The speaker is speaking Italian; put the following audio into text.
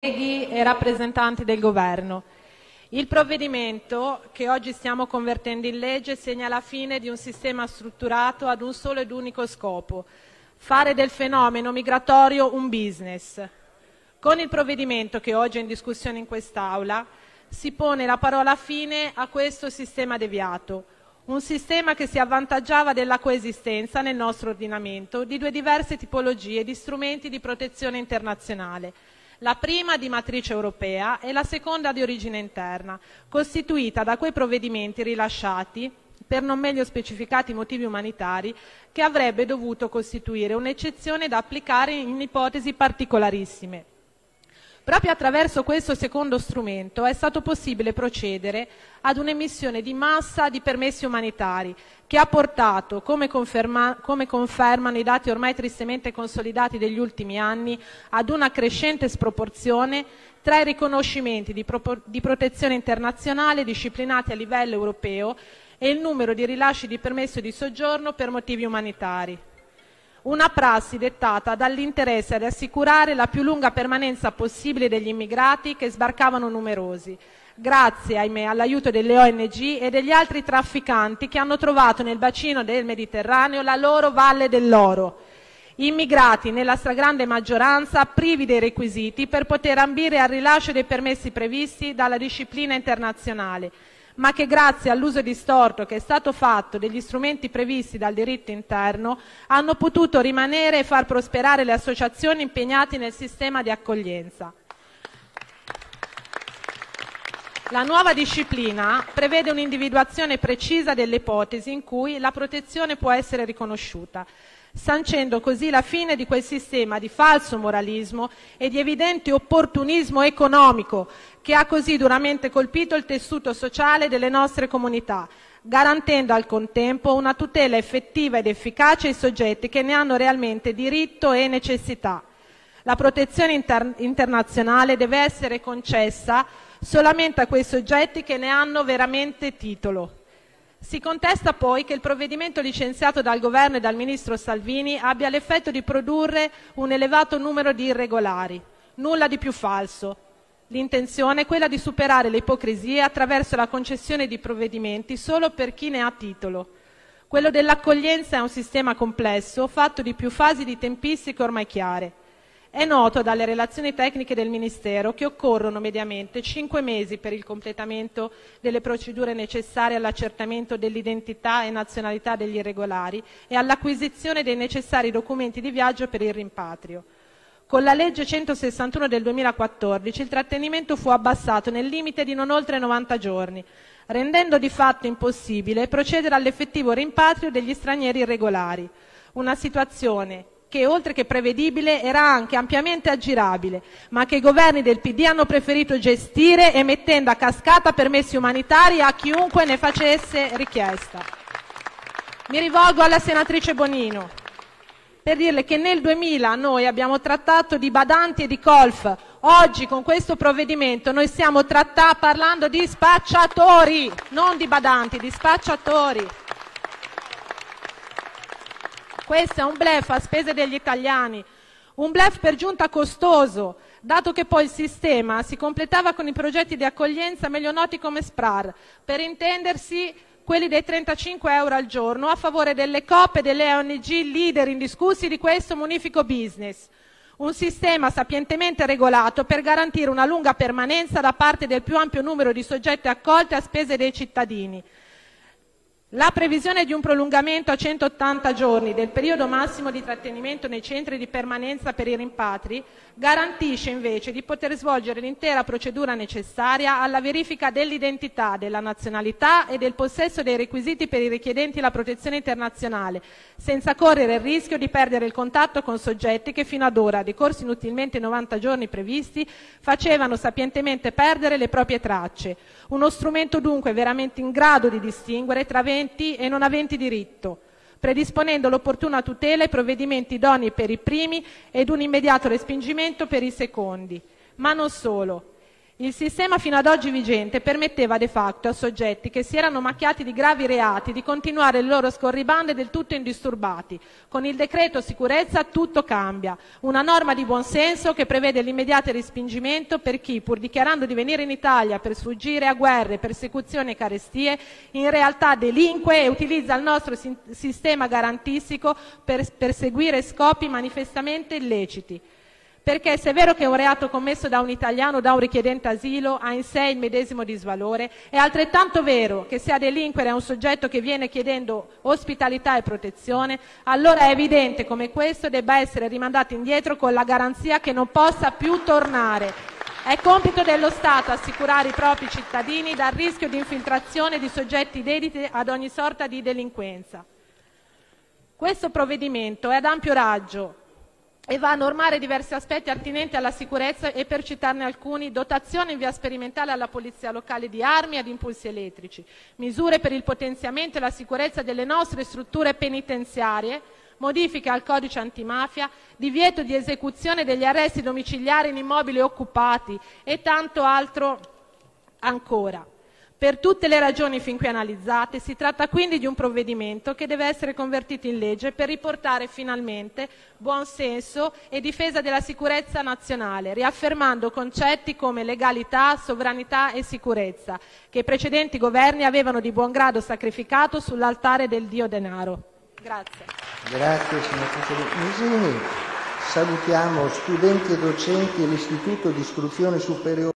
colleghi e rappresentanti del Governo, il provvedimento che oggi stiamo convertendo in legge segna la fine di un sistema strutturato ad un solo ed unico scopo, fare del fenomeno migratorio un business. Con il provvedimento che oggi è in discussione in quest'Aula si pone la parola fine a questo sistema deviato, un sistema che si avvantaggiava della coesistenza nel nostro ordinamento di due diverse tipologie di strumenti di protezione internazionale, la prima di matrice europea e la seconda di origine interna, costituita da quei provvedimenti rilasciati per non meglio specificati motivi umanitari, che avrebbe dovuto costituire un'eccezione da applicare in ipotesi particolarissime. Proprio attraverso questo secondo strumento è stato possibile procedere ad un'emissione di massa di permessi umanitari che ha portato, come, conferma, come, confermano i dati ormai tristemente consolidati degli ultimi anni, ad una crescente sproporzione tra i riconoscimenti di protezione internazionale disciplinati a livello europeo e il numero di rilasci di permesso di soggiorno per motivi umanitari una prassi dettata dall'interesse ad assicurare la più lunga permanenza possibile degli immigrati che sbarcavano numerosi, grazie, ahimè, all'aiuto delle ONG e degli altri trafficanti che hanno trovato nel bacino del Mediterraneo la loro valle dell'oro. Immigrati, nella stragrande maggioranza, privi dei requisiti per poter ambire al rilascio dei permessi previsti dalla disciplina internazionale, ma che grazie all'uso distorto che è stato fatto degli strumenti previsti dal diritto interno hanno potuto rimanere e far prosperare le associazioni impegnate nel sistema di accoglienza. La nuova disciplina prevede un'individuazione precisa delle ipotesi in cui la protezione può essere riconosciuta, sancendo così la fine di quel sistema di falso moralismo e di evidente opportunismo economico che ha così duramente colpito il tessuto sociale delle nostre comunità, garantendo al contempo una tutela effettiva ed efficace ai soggetti che ne hanno realmente diritto e necessità. La protezione inter- internazionale deve essere concessa solamente a quei soggetti che ne hanno veramente titolo. Si contesta poi che il provvedimento licenziato dal Governo e dal Ministro Salvini abbia l'effetto di produrre un elevato numero di irregolari. Nulla di più falso. L'intenzione è quella di superare le ipocrisie attraverso la concessione di provvedimenti solo per chi ne ha titolo. Quello dell'accoglienza è un sistema complesso, fatto di più fasi di tempistiche ormai chiare. È noto dalle relazioni tecniche del Ministero che occorrono mediamente cinque mesi per il completamento delle procedure necessarie all'accertamento dell'identità e nazionalità degli irregolari e all'acquisizione dei necessari documenti di viaggio per il rimpatrio. Con la legge 161 del 2014 il trattenimento fu abbassato nel limite di non oltre 90 giorni, rendendo di fatto impossibile procedere all'effettivo rimpatrio degli stranieri irregolari, una situazione che oltre che prevedibile era anche ampiamente aggirabile, ma che i governi del PD hanno preferito gestire emettendo a cascata permessi umanitari a chiunque ne facesse richiesta. Mi rivolgo alla senatrice Bonino per dirle che nel 2000 noi abbiamo trattato di badanti e di colf. Oggi con questo provvedimento noi stiamo parlando di spacciatori, non di badanti, di spacciatori. Questo è un blef a spese degli italiani, un blef per giunta costoso, dato che poi il sistema si completava con i progetti di accoglienza meglio noti come SPRAR, per intendersi quelli dei 35 euro al giorno a favore delle coppe e delle ONG leader indiscussi di questo munifico business. Un sistema sapientemente regolato per garantire una lunga permanenza da parte del più ampio numero di soggetti accolti a spese dei cittadini, la previsione di un prolungamento a 180 giorni del periodo massimo di trattenimento nei centri di permanenza per i rimpatri garantisce invece di poter svolgere l'intera procedura necessaria alla verifica dell'identità, della nazionalità e del possesso dei requisiti per i richiedenti la protezione internazionale, senza correre il rischio di perdere il contatto con soggetti che fino ad ora, decorsi inutilmente i 90 giorni previsti, facevano sapientemente perdere le proprie tracce. Uno strumento dunque veramente in grado di distinguere tra aventi e non aventi diritto, predisponendo l'opportuna tutela e provvedimenti idonei per i primi ed un immediato respingimento per i secondi. Ma non solo. Il sistema fino ad oggi vigente permetteva de facto a soggetti che si erano macchiati di gravi reati di continuare le loro scorribande del tutto indisturbati. Con il decreto sicurezza tutto cambia. Una norma di buonsenso che prevede l'immediato respingimento per chi, pur dichiarando di venire in Italia per sfuggire a guerre, persecuzioni e carestie, in realtà delinque e utilizza il nostro sistema garantistico per perseguire scopi manifestamente illeciti. Perché se è vero che un reato commesso da un italiano o da un richiedente asilo ha in sé il medesimo disvalore, è altrettanto vero che se a delinquere è un soggetto che viene chiedendo ospitalità e protezione, allora è evidente come questo debba essere rimandato indietro con la garanzia che non possa più tornare. È compito dello Stato assicurare i propri cittadini dal rischio di infiltrazione di soggetti dediti ad ogni sorta di delinquenza. Questo provvedimento è ad ampio raggio e va a normare diversi aspetti attinenti alla sicurezza e per citarne alcuni, dotazione in via sperimentale alla Polizia Locale di armi ad impulsi elettrici, misure per il potenziamento e la sicurezza delle nostre strutture penitenziarie, modifiche al codice antimafia, divieto di esecuzione degli arresti domiciliari in immobili occupati e tanto altro ancora. Per tutte le ragioni fin qui analizzate, si tratta quindi di un provvedimento che deve essere convertito in legge per riportare finalmente buon senso e difesa della sicurezza nazionale, riaffermando concetti come legalità, sovranità e sicurezza, che i precedenti governi avevano di buon grado sacrificato sull'altare del dio denaro. Grazie. Grazie senatrice Misini. Salutiamo studenti e docenti dell'Istituto di Istruzione Superiore